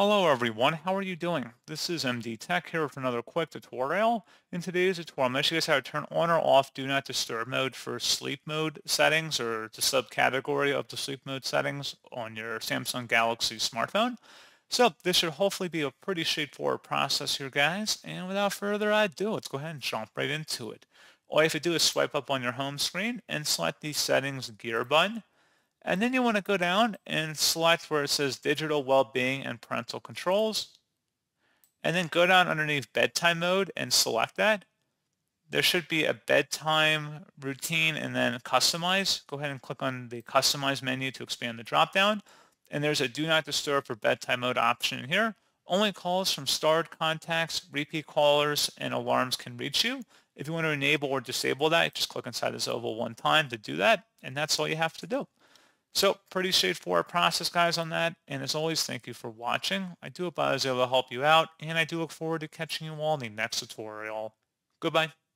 Hello everyone, how are you doing? This is MD Tech here with another quick tutorial. In today's tutorial, I'm going to show you guys how to turn on or off Do Not Disturb mode for sleep mode settings or the subcategory of the sleep mode settings on your Samsung Galaxy smartphone. So this should hopefully be a pretty straightforward process here guys. And without further ado, let's go ahead and jump right into it. All you have to do is swipe up on your home screen and select the settings gear button. And then you want to go down and select where it says digital well-being and parental controls. And then go down underneath bedtime mode and select that. There should be a bedtime routine and then customize. Go ahead and click on the customize menu to expand the dropdown. And there's a do not disturb for bedtime mode option here. Only calls from starred contacts, repeat callers, and alarms can reach you. If you want to enable or disable that, just click inside this oval one time to do that. And that's all you have to do. So pretty straightforward process, guys, on that. And as always, thank you for watching. I do hope I was able to help you out, and I do look forward to catching you all in the next tutorial. Goodbye.